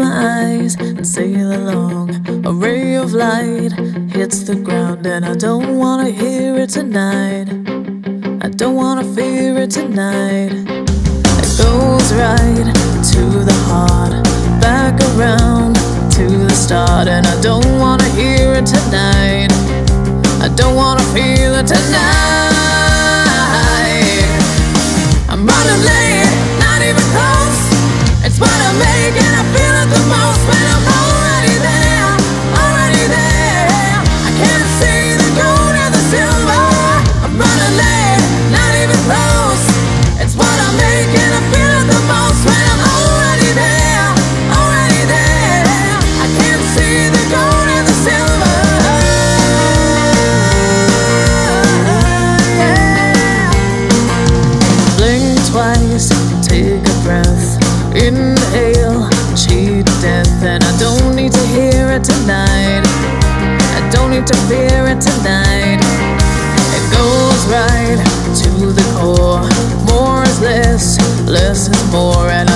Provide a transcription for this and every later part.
my eyes and sail along. A ray of light hits the ground, and I don't wanna hear it tonight. I don't wanna fear it tonight. It goes right to the heart, back around to the start, and I don't wanna hear it tonight. I don't wanna feel it tonight. Take a breath. Inhale, cheat death. And I don't need to hear it tonight. I don't need to fear it tonight. It goes right to the core. More is less, less is more. And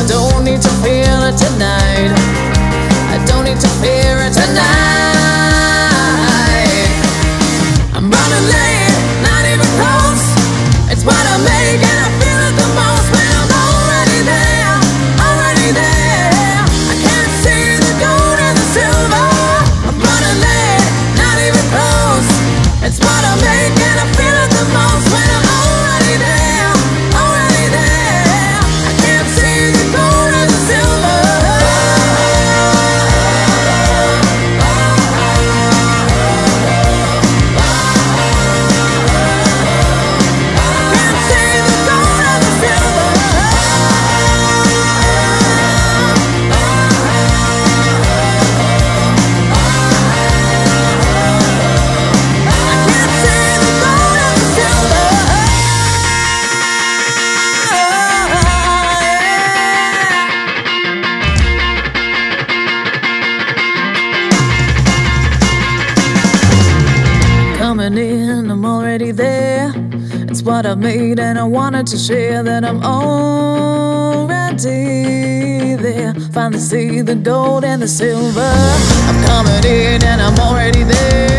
already there. It's what I've made, and I wanted to share that I'm already there. Finally see the gold and the silver. I'm coming in, and I'm already there.